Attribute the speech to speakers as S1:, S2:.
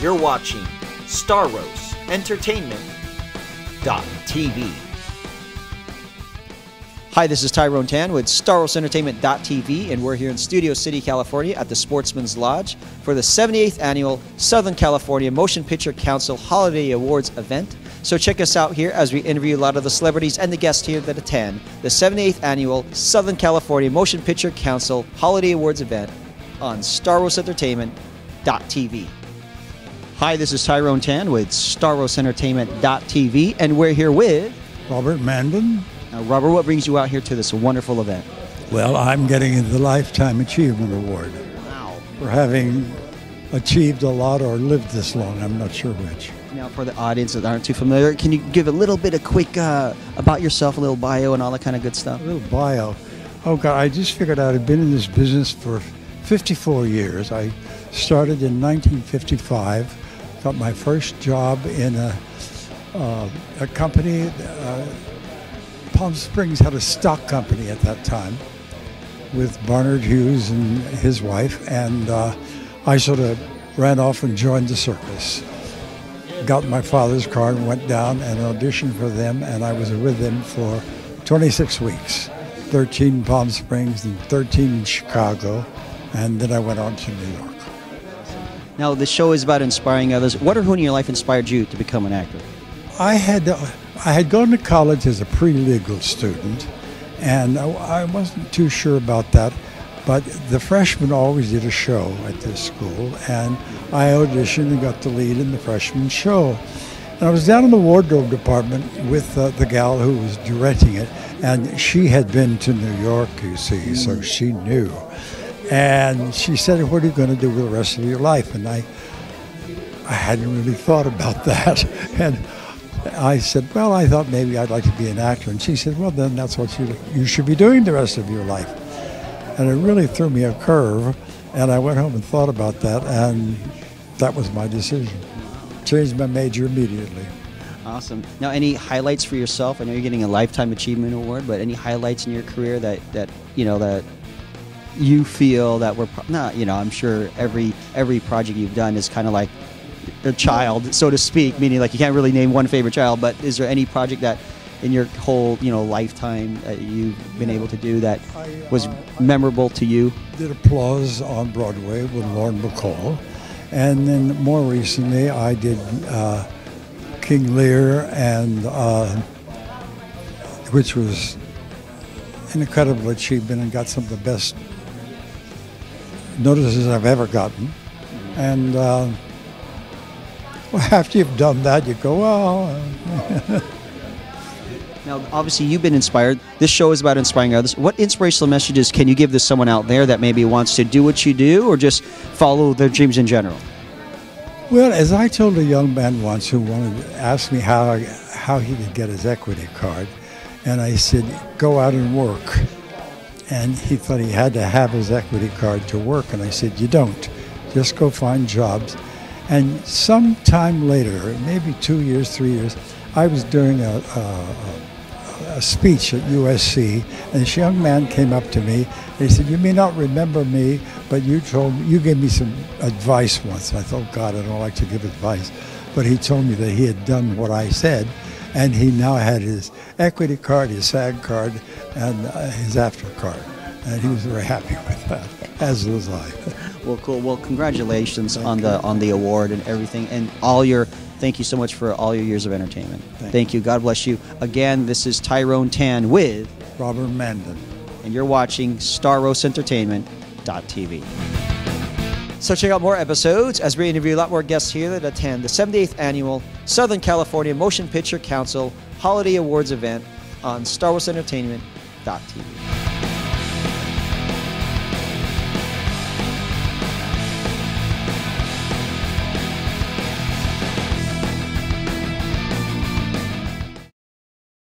S1: You're watching Stauros Entertainment TV.
S2: Hi, this is Tyrone Tann with Stauros Entertainment.tv, and we're here in Studio City, California at the Sportsman's Lodge for the 78th annual Southern California Motion Picture Council Halo Awards event. So check us out here as we interview a lot of the celebrities and the guests here that attend the 78th annual Southern California Motion Picture Council Halo Awards event on Stauros Entertainment.tv. Hi, this is Tyrone Tann with Stauros Entertainment.tv, and we're here with
S3: Robert Mandan.
S2: now, Robert, what brings you out here to this wonderful event?
S3: Well, I'm getting the Lifetime Achievement Award
S2: Wow.
S3: for having achieved a lot or lived this long. I'm not sure which.
S2: Now, for the audience that aren't too familiar, can you give a little bit of quick uh, about yourself, a little bio, and all that kind of good stuff?
S3: A little bio. Oh, God, I just figured out I've been in this business for 54 years. I started in 1955, got my first job in a, uh, a company. Uh, Palm Springs had a stock company at that time with Barnard Hughes and his wife, and uh, I sort of ran off and joined the circus. Got my father's car and went down and auditioned for them, and I was with them for 26 weeks 13 in Palm Springs and 13 in Chicago, and then I went on to New York.
S2: Now, the show is about inspiring others. What or who in your life inspired you to become an actor?
S3: I had uh, I had gone to college as a pre-legal student, and I, I wasn't too sure about that. But the freshmen always did a show at this school, and I auditioned and got the lead in the freshman show. And I was down in the wardrobe department with uh, the gal who was directing it, and she had been to New York, you see, so mm. she knew. And she said, "What are you going to do with the rest of your life?" And I, I hadn't really thought about that, and I said, "Well, I thought maybe I'd like to be an actor." And she said, "Well, then that's what you you should be doing the rest of your life." And it really threw me a curve, and I went home and thought about that, and that was my decision. Changed my major immediately.
S2: Awesome. Now, any highlights for yourself? I know you're getting a lifetime achievement award, but any highlights in your career that that you know that you feel that were not? You know, I'm sure every every project you've done is kind of like a child, so to speak. Meaning, like you can't really name one favorite child, but is there any project that in your whole you know lifetime that you've been able to do that
S3: I,
S2: was
S3: uh,
S2: memorable to you?
S3: did applause on Broadway with Lauren Bacall, and then more recently I did uh, King Lear, and uh, which was an incredible achievement and got some of the best notices I've ever gotten. And uh, well, after you've done that, you go, well. uh,
S2: Now, obviously, you've been inspired. This show is about inspiring others. What inspirational messages can you give to someone out there that maybe wants to do what you do or just follow their dreams in general?
S3: Well, as I told a young man once who wanted to ask me how how he could get his equity card, and I said, "Go out and work." And he thought he had to have his equity card to work, and I said, "You don't. Just go find jobs." And sometime later, maybe two years, three years, I was doing a, a, a speech at USC, and this young man came up to me and he said, "You may not remember me, but you told me, you gave me some advice once." I thought, God, I don't like to give advice, but he told me that he had done what I said, and he now had his equity card, his SAG card, and uh, his AFTRA card, and he was very happy with that, as was I.
S2: Well, cool. Well, congratulations on the on the award and everything, and all your. Thank you so much for all your years of entertainment.
S3: Thank
S2: Thank you. God bless you. Again, this is Tyrone Tann with,
S3: Robert Mandan.
S2: and you're watching Stauros Entertainment.tv. So check out more episodes as we interview a lot more guests here that attend the 78th annual Southern California Motion Picture Council Halo Awards event on Stauros Entertainment.tv.